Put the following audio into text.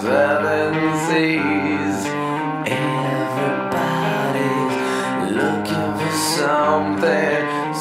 seven seas. Everybody's looking for something